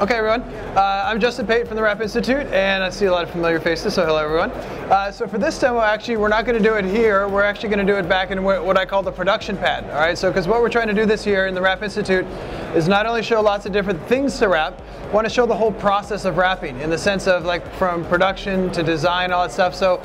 Okay, everyone. Uh, I'm Justin Pate from the Wrap Institute, and I see a lot of familiar faces, so hello, everyone. Uh, so for this demo, actually, we're not going to do it here. We're actually going to do it back in what I call the production pad. All right, so because what we're trying to do this year in the Wrap Institute is not only show lots of different things to wrap, want to show the whole process of wrapping in the sense of like from production to design, all that stuff. So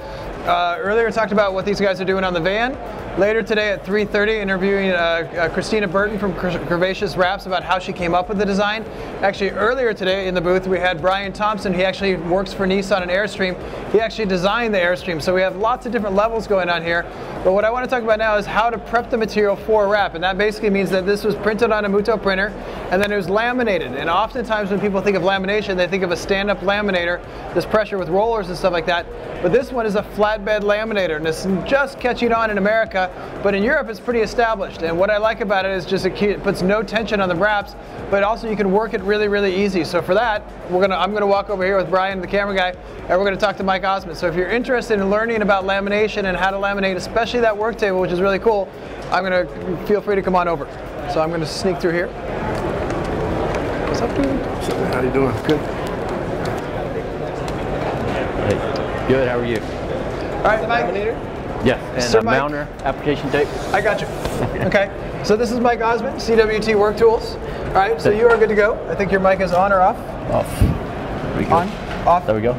uh, earlier I talked about what these guys are doing on the van. Later today at 3.30, interviewing uh, uh, Christina Burton from Curvaceous Wraps about how she came up with the design. Actually, earlier today in the booth, we had Brian Thompson. He actually works for Nissan and Airstream. He actually designed the Airstream. So we have lots of different levels going on here. But what I want to talk about now is how to prep the material for wrap. And that basically means that this was printed on a Mutoh printer and then it was laminated. And oftentimes when people think of lamination, they think of a stand-up laminator, this pressure with rollers and stuff like that. But this one is a flatbed laminator and it's just catching on in America but in Europe it's pretty established. And what I like about it is just it puts no tension on the wraps, but also you can work it really, really really easy. So for that, we're gonna I'm gonna walk over here with Brian, the camera guy, and we're gonna talk to Mike Osman. So if you're interested in learning about lamination and how to laminate, especially that work table, which is really cool, I'm gonna feel free to come on over. So I'm gonna sneak through here. What's up, dude? How you doing? Good. Hey. Good, how are you? All right, Mike. Yes, and Sir a Mike, mounter application tape. I got you. okay, so this is Mike Osman, CWT Work Tools. All right, so you are good to go. I think your mic is on or off? Off. On? Off? There we go.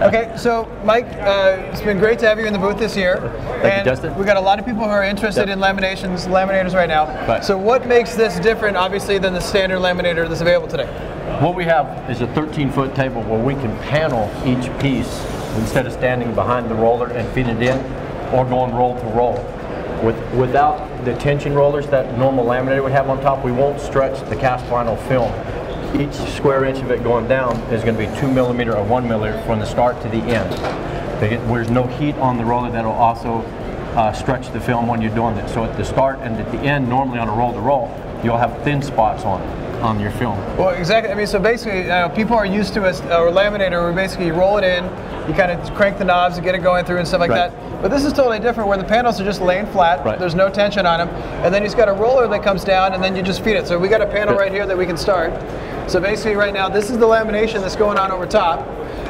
Okay, so Mike, uh, it's been great to have you in the booth this year. Thank and you, Justin. We got a lot of people who are interested Yep. in laminations, laminators right now. Right. So what makes this different, obviously, than the standard laminator that's available today? What we have is a 13 foot table where we can panel each piece instead of standing behind the roller and feed it in or going roll to roll. With, without the tension rollers that normal laminator would have on top, we won't stretch the cast vinyl film. Each square inch of it going down is going to be two millimeter or one millimeter from the start to the end. There's no heat on the roller that'll also uh, stretch the film when you're doing it. So at the start and at the end, normally on a roll to roll, you'll have thin spots on it on your film. Well, exactly. I mean, so basically, uh, people are used to a, a laminator where basically you roll it in, you kind of crank the knobs to get it going through and stuff like Right. that. But this is totally different where the panels are just laying flat. Right. There's no tension on them. And then he's got a roller that comes down and then you just feed it. So we got a panel Good. right here that we can start. So basically right now, this is the lamination that's going on over top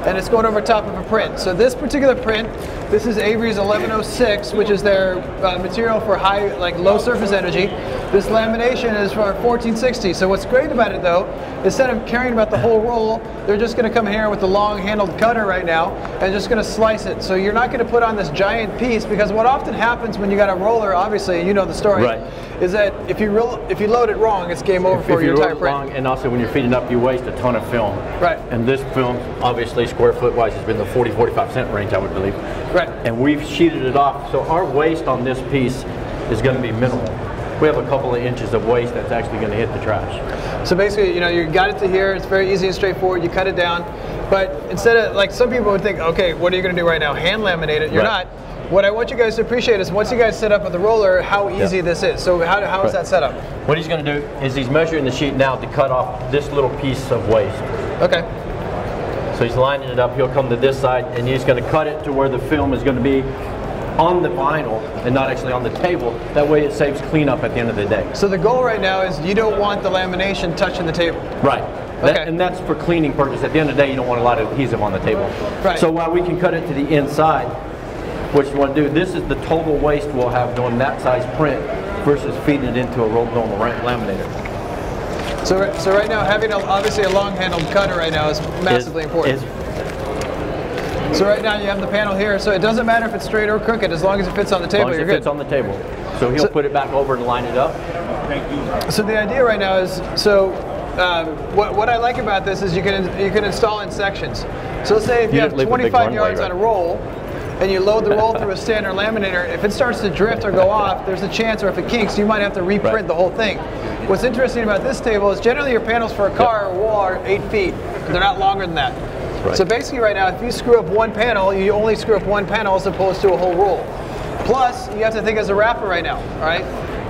and it's going over top of a print. So this particular print, this is Avery's 1106, which is their uh, material for high, like low surface energy. This lamination is for 1460. So what's great about it though, instead of caring about the whole roll, they're just gonna come here with the long handled cutter right now and just gonna slice it. So you're not gonna put on this giant piece because what often happens when you got a roller, obviously, and you know the story, Right. is that if you roll, if you load it wrong, it's game over If for you your roll entire it print. wrong, and also when you're feeding up, you waste a ton of film. Right. And this film, obviously, square foot wise, has been the 40, 45 cent range, I would believe. Right. And we've sheeted it off, so our waste on this piece is going to be minimal. We have a couple of inches of waste that's actually going to hit the trash. So basically, you know, you got it to here. It's very easy and straightforward. You cut it down, but instead of like some people would think, okay, what are you going to do right now? Hand laminate it. You're Right. not. What I want you guys to appreciate is once you guys set up with the roller, how easy Yeah. this is. So how, how is that set up? What he's going to do is he's measuring the sheet now to cut off this little piece of waste. Okay. So he's lining it up. He'll come to this side, and he's going to cut it to where the film is going to be on the vinyl and not actually on the table. That way, it saves cleanup at the end of the day. So the goal right now is you don't want the lamination touching the table. Right. That- Okay. and that's for cleaning purpose. At the end of the day, you don't want a lot of adhesive on the table. Right. So while we can cut it to the inside, what you want to do, this is the total waste we'll have doing that size print versus feeding it into a rolled normal laminator. So, so right now, having a, obviously a long-handled cutter right now is massively important. is- so right now you have the panel here, so it doesn't matter if it's straight or crooked, as long as it fits on the table, as long as you're it good. fits on the table. So he'll So- put it back over and line it up. So the idea right now is so. Um, what, what I like about this is you can you can install in sections. So let's say if you, You have didn't leave a big 25 yards right? on a roll, and you load the roll through a standard laminator, if it starts to drift or go off, there's a chance, or if it kinks, you might have to reprint Right. the whole thing. What's interesting about this table is generally your panels for a car or wall are eight feet. They're not longer than that. Right. So basically, right now, if you screw up one panel, you only screw up one panel as opposed to a whole roll. Plus, you have to think as a wrapper right now, all right?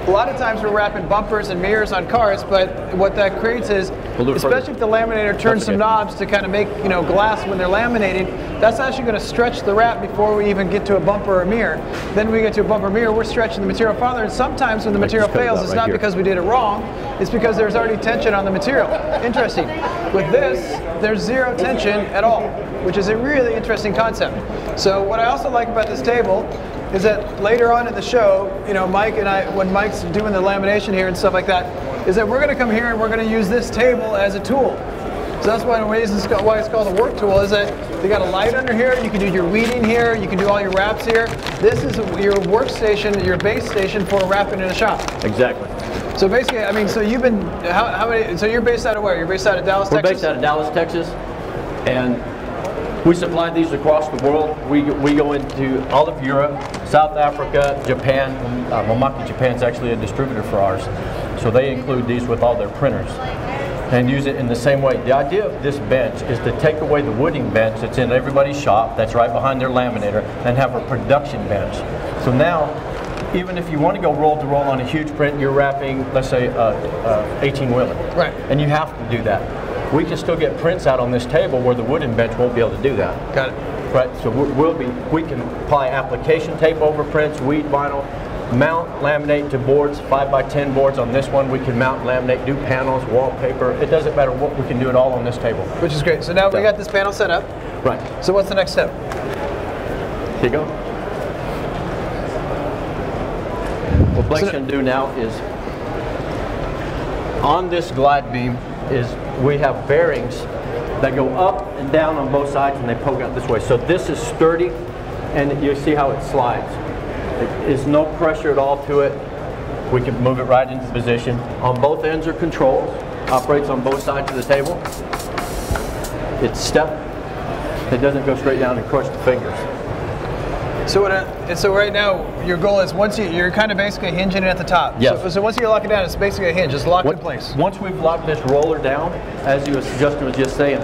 a lot of times we're wrapping bumpers and mirrors on cars, but what that creates is, We'll especially further. if the laminator turns That's some knobs to kind of make you know glass when they're laminating, that's actually going to stretch the wrap before we even get to a bumper or a mirror. Then we get to a bumper or mirror, we're stretching the material farther, and sometimes when the material fails, it's right not here. because we did it wrong, it's because there's already tension on the material. Interesting. With this, there's zero tension at all, which is a really interesting concept. So what I also like about this table is that later on in the show, you know, Mike and I, when Mike's doing the lamination here and stuff like that, is that we're going to come here and we're going to use this table as a tool. So that's why, the reason why it's called a work tool is that you got a light under here, you can do your weeding here, you can do all your wraps here. This is your workstation, your base station for wrapping in a shop. Exactly. So basically, I mean, so you've been, how, how many, so you're based out of where? You're based out of Dallas, We're Texas? based out of Dallas, Texas, and we supply these across the world. We, we go into all of Europe, South Africa, Japan. Uh, Mimaki Japan is actually a distributor for ours, so they include these with all their printers and use it in the same way. The idea of this bench is to take away the wooding bench that's in everybody's shop, that's right behind their laminator, and have a production bench. So now, even if you want to go roll to roll on a huge print, you're wrapping, let's say, a, 18 wheeler, Right. and you have to do that. We can still get prints out on this table where the wooden bench won't be able to do that. Got it. Right, so we- we'll be, we can apply application tape over prints, weed vinyl, mount, laminate to boards, five by 10 boards on this one. We can mount, laminate, do panels, wallpaper. It doesn't matter what, we can do it all on this table. Which is great. So now we got this panel set up. Right, So what's the next step? here you go. What Blake's So- gonna do now is, on this glide beam is, we have bearings that go up and down on both sides and they poke out this way. So this is sturdy and you see how it slides. There is no pressure at all to it. We can move it right into position. On both ends are controls, operates on both sides of the table. It's step, it doesn't go straight down and crush the fingers. So what? I, so right now, your goal is once you you're kind of basically hinging it at the top. Yes. So, so once you lock it down, it's basically a hinge. It's locked in place. Once we've locked this roller down, as you Justin was just saying,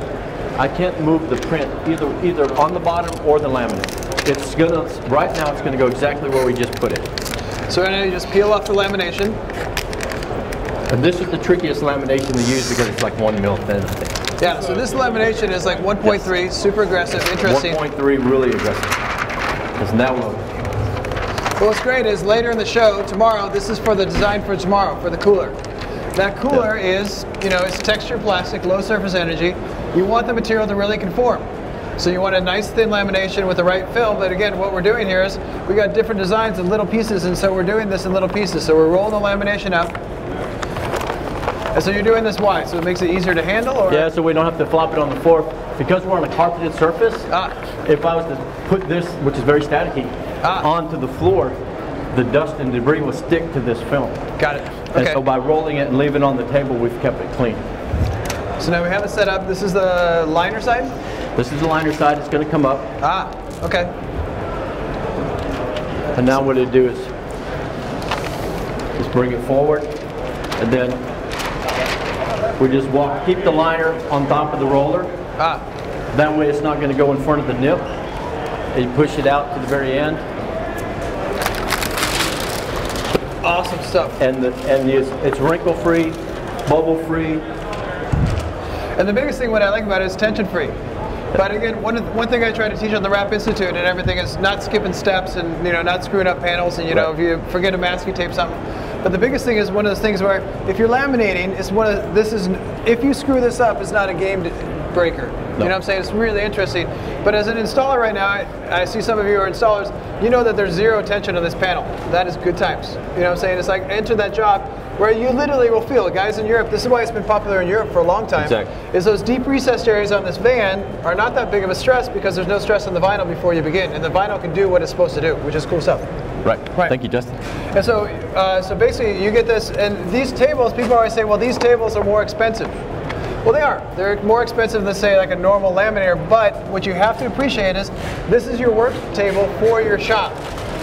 I can't move the print either either on the bottom or the laminate. It's gonna right now. It's gonna go exactly where we just put it. So now you just peel off the lamination. And this is the trickiest lamination to use because it's like one mil thin. Yeah. So this lamination is like 1.3, super aggressive, interesting. 1.3 really aggressive. Because now we'll Well, what's great is later in the show tomorrow. This is for the design for tomorrow for the cooler. That cooler is, you know, it's textured plastic, low surface energy. You want the material to really conform. So you want a nice thin lamination with the right fill. But again, what we're doing here is we got different designs in little pieces, and so we're doing this in little pieces. So we're rolling the lamination up. And so you're doing this why? So it makes it easier to handle, or yeah, so we don't have to flop it on the floor because we're on a carpeted surface. Ah. If I was to put this, which is very staticky, Ah. onto the floor, the dust and debris will stick to this film. got it? Okay. And so by rolling it and leaving it on the table, we've kept it clean. So now we have it set up. This is the liner side. This is the liner side, it's gonna come up, Ah, okay. and now what it do is just bring it forward, and then we just walk, keep the liner on top of the roller. Ah, That way it's not gonna go in front of the nip. And you push it out to the very end, awesome stuff. and the, and it's, it's wrinkle-free, bubble-free. And the biggest thing what I like about it is tension free. But again, one, one thing I try to teach on the Wrap Institute and everything is not skipping steps and you know not screwing up panels and you know Right. if you forget to mask you tape something. But the biggest thing is one of those things where if you're laminating, it's one of this is if you screw this up, it's not a game to- breaker. You know what I'm saying? It's really interesting. But as an installer right now, I, I see some of you are installers. You know that there's zero tension on this panel. That is good times. You know what I'm saying? It's like enter that job where you literally will feel. Guys in Europe, this is why it's been popular in Europe for a long time Exactly. is those deep recessed areas on this van are not that big of a stress because there's no stress on the vinyl before you begin, and the vinyl can do what it's supposed to do, which is cool stuff. Right. Right. Thank you, Justin. And so, uh, so basically, you get this, and these tables, people always say, well, these tables are more expensive. Well, they are. They're more expensive than say like a normal laminator. But what you have to appreciate is this is your work table for your shop.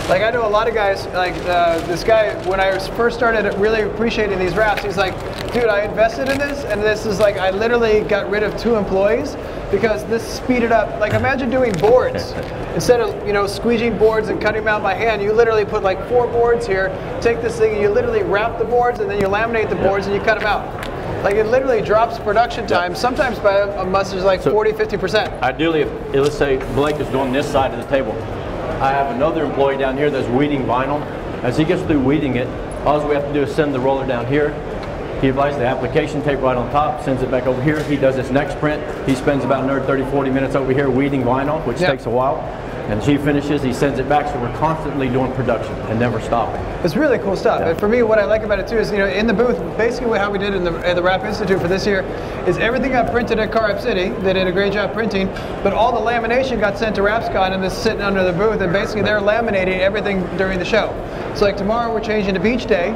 Like I know a lot of guys, like uh, this guy, when I first started really appreciating these wraps, he's like, dude, I invested in this, and this is like, I literally got rid of two employees because this speeded up. Like imagine doing boards instead of you know squeegeing boards and cutting them out by hand. You literally put like four boards here. Take this thing and you literally wrap the boards and then you laminate the boards and you cut them out. Like it literally drops production time sometimes by a much as like So- 40, 50 percent. Ideally, if, let's say Blake is doing this side of the table. I have another employee down here that's weeding vinyl. As he gets through weeding it, all we have to do is send the roller down here. He applies the application tape right on top, sends it back over here. He does his next print. He spends about another 30, 40 minutes over here weeding vinyl, which Yeah. takes a while. And she finishes, he sends it back, so we're constantly doing production and never stopping. It's really cool stuff. Yeah. And for me, what I like about it too is, you know, in the booth, basically how we did in the, at the Wrap Institute for this year is everything got printed at Car Wrap City. They did a great job printing, but all the lamination got sent to Wrapscon and is sitting under the booth. And basically, they're laminating everything during the show. So like tomorrow, we're changing to Beach Day.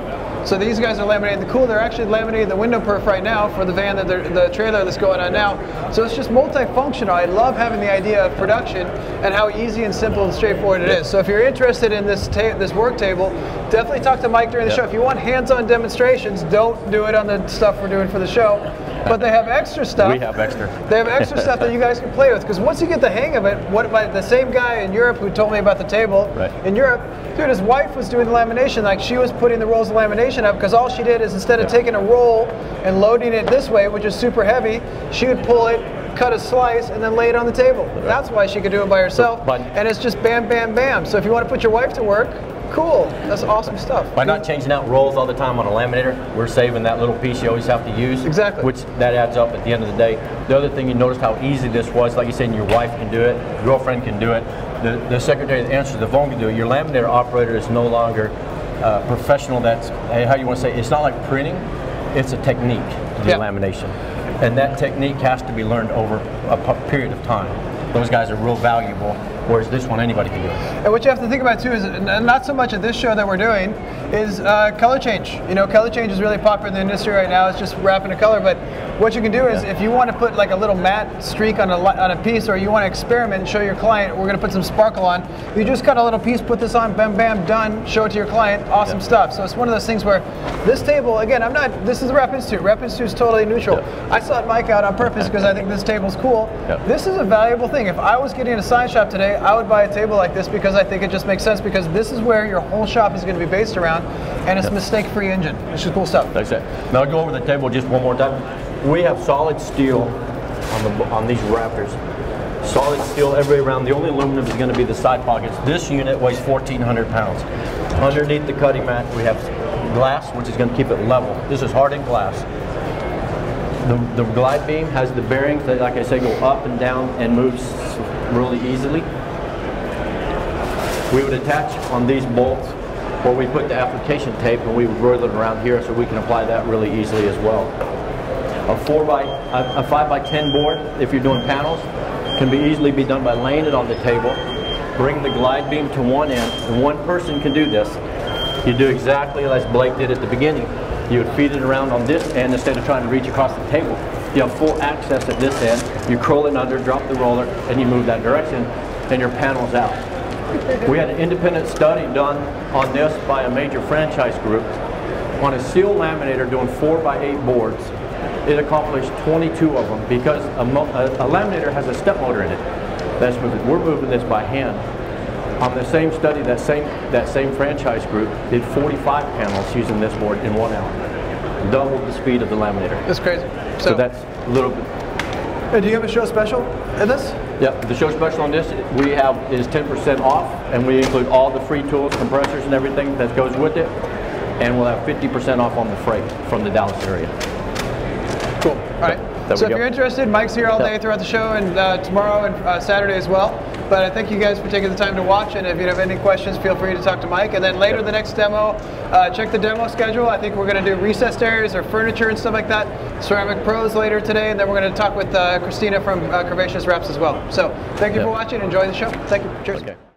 So these guys are laminating the cool. They're actually laminating the window perf right now for the van that the trailer that's going on now. So it's just multifunctional. I love having the idea of production and how easy and simple and straightforward it is. So if you're interested in this ta- this work table, definitely talk to Mike during the Yeah. show. If you want hands-on demonstrations, don't do it on the stuff we're doing for the show. But they have extra stuff. We have extra. They have extra stuff that you guys can play with because once you get the hang of it, what my, the same guy in Europe who told me about the table Right. in Europe, dude, his wife was doing the lamination. Like she was putting the rolls of lamination up because all she did is instead of Yeah. taking a roll and loading it this way, which is super heavy, she would pull it. Cut a slice and then lay it on the table. That's why she could do it by herself. but- and it's just bam, bam, bam. So if you want to put your wife to work, cool. That's awesome stuff. By not changing out rolls all the time on a laminator, we're saving that little piece you always have to use. Exactly. Which that adds up at the end of the day. The other thing you noticed how easy this was, like you said, your wife can do it, your girlfriend can do it, the, the secretary that answers the phone can do it. Your laminator operator is no longer uh, professional. That's how you want to say. It. It's not like printing; it's a technique to do Yeah. lamination, and that technique has to be learned over a period of time. Those guys are real valuable, whereas this one anybody can do it. And what you have to think about too is, not so much at this show that we're doing, is uh, color change. You know, color change is really popular in the industry right now. It's just wrapping a color. But what you can do is, if you want to put like a little matte streak on a on a piece, or you want to experiment and show your client, we're going to put some sparkle on. You just cut a little piece, put this on, bam, bam, done. Show it to your client. Awesome Yeah. stuff. So it's one of those things where this table, again, I'm not. This is the Wrap Institute. Wrap Institute is totally neutral. Yeah. I sought Mike out on purpose because I think this table's cool. Yeah. This is a valuable thing. If I was getting a sign shop today, I would buy a table like this because I think it just makes sense because this is where your whole shop is going to be based around, and it's a mistake-free engine. It's just cool stuff. That's it. Now I'll go over the table just one more time. We have solid steel on the on these Raptors. Solid steel every around. The only aluminum is going to be the side pockets. This unit weighs 1,400 pounds. Underneath the cutting mat, we have glass, which is going to keep it level. This is hardened glass. The, the glide beam has the bearings that, like I say, go up and down and moves really easily. We would attach on these bolts where we put the application tape and we would roll it around here so we can apply that really easily as well. A four by, a, five by 10 board, if you're doing panels, can be easily be done by laying it on the table, bring the glide beam to one end, and one person can do this. You do exactly as Blake did at the beginning. You would feed it around on this end instead of trying to reach across the table. You have full access at this end. You curl it under, drop the roller, and you move that direction, and your panel's out. We had an independent study done on this by a major franchise group on a seal laminator doing four by eight boards. It accomplished 22 of them because a, mo- a, a laminator has a step motor in it. That's moving. We're moving this by hand. On the same study, that same that same franchise group did 45 panels using this board in one hour, double the speed of the laminator. That's crazy. So that's a little bit. Hey, do you have a show special in this? Yep, the show special on this we have is 10% off, and we include all the free tools, compressors, and everything that goes with it. And we'll have 50% off on the freight from the Dallas area. Cool. All right. There so if go. you're interested, Mike's here all day throughout the show and uh, tomorrow and uh, Saturday as well. But I thank you guys for taking the time to watch. And if you have any questions, feel free to talk to Mike. And then later, the next demo, uh, check the demo schedule. I think we're going to do recessed areas or furniture and stuff like that. Ceramic Pros later today, and then we're going to talk with uh, Christina from uh, Curvaceous Wraps as well. So thank you Yeah. for watching. Enjoy the show. Thank you. Cheers. Okay.